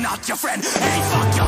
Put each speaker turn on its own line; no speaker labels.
not your friend. Hey, fuck you.